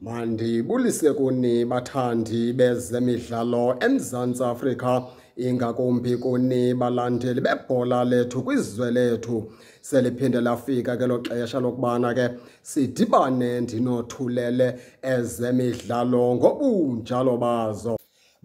mandibulise kuni bathandi bezemidlalo emzantsi afrika ingakumbi kuni balandeli bebhola lethu kwizwe lethu seliphinde lafika ke lo xesha lokubana ke sidibane ndinothulele ezemidlalo ngobunjalo bazo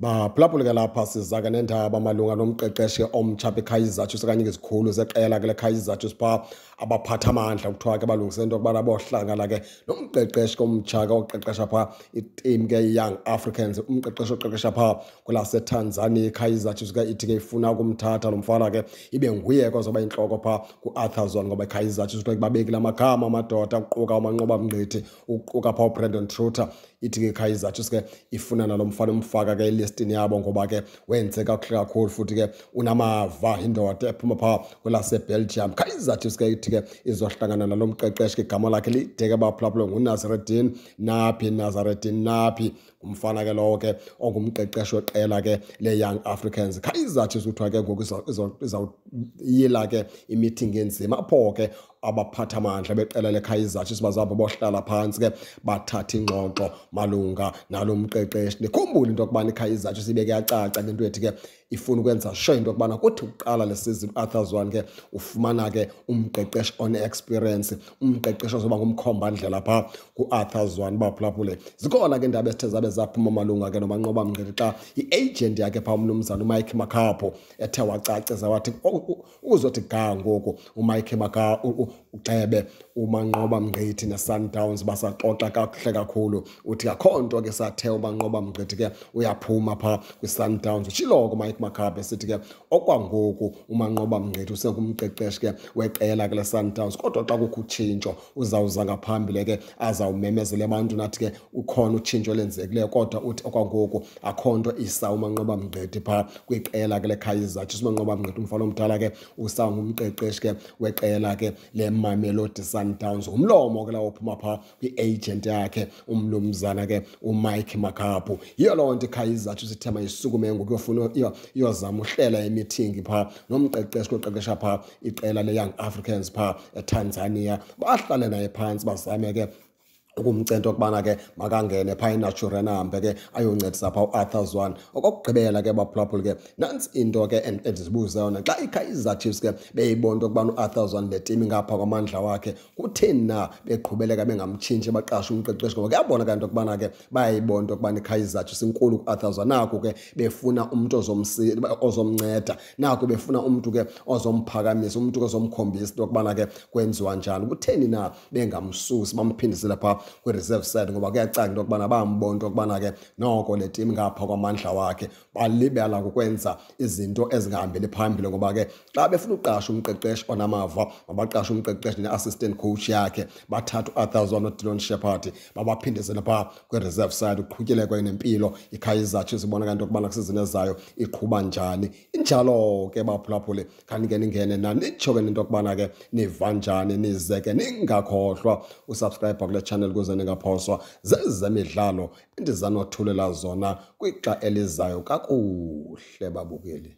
Baphulaphuleke lapha sizaka nendaba malunga nomqeqeshi omtsha beKaizer Chiefs okanye izikhulu zeqela kule Kaizer Chiefs phaa abaphatha amandla kuthiwa ke balungise into yokubana bohlangana ke nomqeqeshi komtsha ke oqeqesha phaa itim ke iyoung africans umqeqeshi oqeqesha phaa kwelasetanzania ikaizer chiefs ke ithi ke ifuna ukumthatha lo mfana ke ibe nguye ke ozoba intloko phaa kuarthur zone ngoba ikaizer chiefs kuthiwa ibabekile amagama amadoda kuquka umanqoba mngqithi uquka phaa ubrandon truter ithi ke khayi izathu sike ifuna nalo mfana umfaka ke elistini yabo ngoba ke wenze kakuhle kakhulu futhi ke unamava indoda ephuma phaa kwelasebelgium khayi izathu sike ithi ke izohlangana nalo mqeqeshi ke igama lakhe lideke baphulaphula ngunazaredin naphi nazaredin naphi ngumfana ke lowo ke ongumqeqeshi weqela ke le-young africans khayi izathu zikuthiwa ke ngoku izawuyila ke imithingi enzima apho ke abaphatha amandla beqela leKaizer Chiefs bazaba bohlala phantsi ke bathatha ingxoxo malunga nalo mqeqeshi ndikhumbule into yokubana iKaizer Chiefs ibeke yacaca le nto ethi ke ifuna ukwenza sure into yokubana kuthi kuqala le season uArthur Zwane ke ufumana ke umqeqeshi one-experience umqeqeshi ozoba ngumkhombandlela phaa kuarthur zwane baphulaphule zikhona ke ndaba esithe zabe zaphuma malunga ke nomanqoba mngqithi xa i-agent yakhe phaa umnumzana umike makhapho ethe wacacisa wathi oh, oh, uzothi ga ngoku umayikhe baka uxebe umanqoba mgqithi nesundowns basaxoxa kakuhle kakhulu uthi akho nto ke sathe umanqoba mgqithi ke uyaphuma phaa kwisundowns utshiloko umayike makhabe esithi ke okwangoku umanqoba mgqithi usengumqeqeshi ke weqela ke lesundowns kodwa xa kukho utshintsho uzawuza ngaphambile ke azawumemezela abantu nathi ke ukhona utshintsho elenzekileyo kodwa uthi okwangoku akho nto isa umanqoba mngqithi phaa kwiqela ke lekhaya izatshi umanqoba mngqithi umfana omdala ke usangumqeqeshi ke weqela ke lemamelodi sundowns umlomo ke lawo phuma phaa kwi-agent yakhe umlumzana ke umike makaphu yiyo loo nto ikhaya izatshi usithema isukume ngoku yofuna iyozama uhlela imithingi phaa nomqeqeshi koqeqesha phaa iqela le-young africans phaa etanzania bahlale naye phantsi bazame ke ukumcenta okubana ke makangene phaa inaturen ahambe ke ayoncedisa phaa uarthur zwan okokugqibela ke baphulaphula ke nantsi into ke endizibuza yona xa ikhayizer chiefs ke beyibona into yokubana uarthur zwan netim ingapha kwamandla wakhe kutheni na beqhubeleka bengamtshintshi baqashe umqeqeshi ngoba kuyabona kanti okubana ke bayayibona into yokubana ikhayizatshi sinkulu ku-arthurza naku ke befuna umntu ozomnceda naku befuna umntu ke ozomphakamisa umntu ke ozomkhombisa into yokubana ke kwenziwa njani kutheni na bengamsusi bamphindisele phaa kwi-reserve side ngoba kuyacaca into yokubana bambona into yokubana ke noko le tim ngapha kwamandla wakhe balibala ngokwenza izinto ezingahambeli phambili ngoba ke xa befuna uqasha umqeqeshi onamava mabaqashe umqeqeshi ne-assistant coach yakhe bathatha u-arthur zona odilon shepherd babaphindezele phaa kwi-reserve side uqhutyelekwe nempilo ikhayiza chiefs ibonaka into yokubana kusizini ezayo iqhuba njani injalo ke baphulaphuli khanike ningene nanitsho ke nento yokubana ke niva njani nize ke ningakhohlwa usubscribe kule channel kuze ningaphoswa zezemidlalo endiza nothulela zona kwixa elizayo kakuhle babukeli.